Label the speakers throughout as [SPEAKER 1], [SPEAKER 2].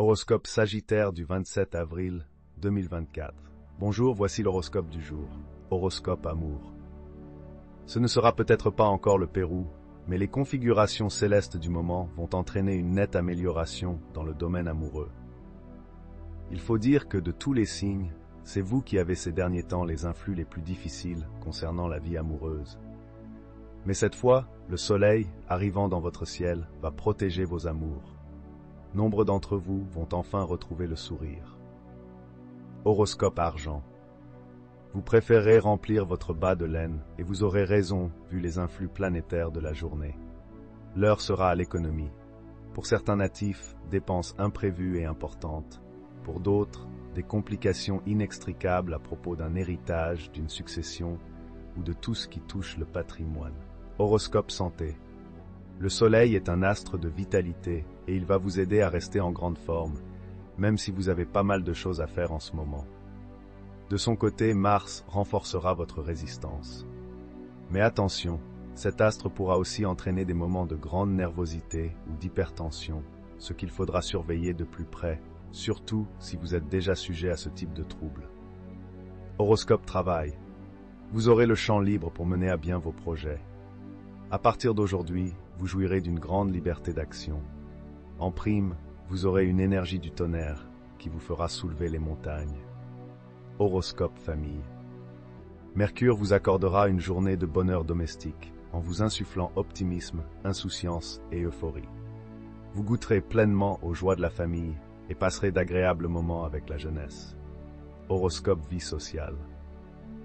[SPEAKER 1] Horoscope Sagittaire du 27 avril 2024. Bonjour, voici l'horoscope du jour. Horoscope amour. Ce ne sera peut-être pas encore le Pérou, mais les configurations célestes du moment vont entraîner une nette amélioration dans le domaine amoureux. Il faut dire que de tous les signes, c'est vous qui avez ces derniers temps les influx les plus difficiles concernant la vie amoureuse. Mais cette fois, le soleil, arrivant dans votre ciel, va protéger vos amours nombre d'entre vous vont enfin retrouver le sourire. Horoscope argent. Vous préférez remplir votre bas de laine et vous aurez raison vu les influx planétaires de la journée. L'heure sera à l'économie. Pour certains natifs, dépenses imprévues et importantes. Pour d'autres, des complications inextricables à propos d'un héritage, d'une succession ou de tout ce qui touche le patrimoine. Horoscope santé. Le Soleil est un astre de vitalité et il va vous aider à rester en grande forme, même si vous avez pas mal de choses à faire en ce moment. De son côté, Mars renforcera votre résistance. Mais attention, cet astre pourra aussi entraîner des moments de grande nervosité ou d'hypertension, ce qu'il faudra surveiller de plus près, surtout si vous êtes déjà sujet à ce type de troubles. Horoscope travail. Vous aurez le champ libre pour mener à bien vos projets. À partir d'aujourd'hui, vous jouirez d'une grande liberté d'action. En prime, vous aurez une énergie du tonnerre qui vous fera soulever les montagnes. Horoscope famille. Mercure vous accordera une journée de bonheur domestique en vous insufflant optimisme, insouciance et euphorie. Vous goûterez pleinement aux joies de la famille et passerez d'agréables moments avec la jeunesse. Horoscope vie sociale.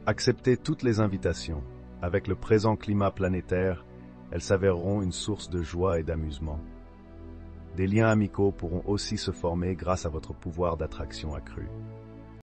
[SPEAKER 1] Acceptez toutes les invitations. Avec le présent climat planétaire, elles s'avéreront une source de joie et d'amusement. Des liens amicaux pourront aussi se former grâce à votre pouvoir d'attraction accru.